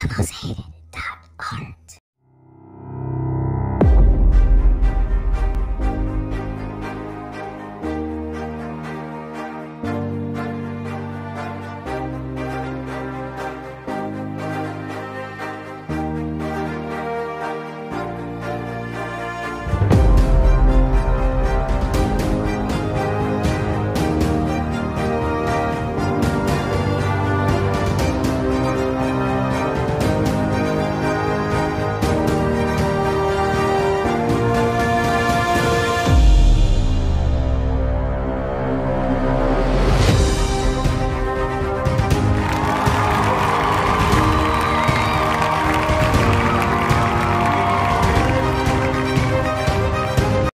The most hated.